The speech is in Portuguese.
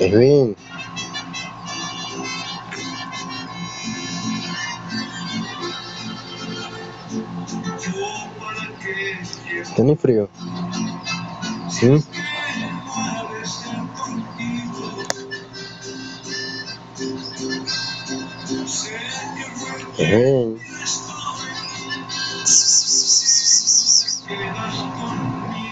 É ruim. Tá nem frio. Sim. É ruim.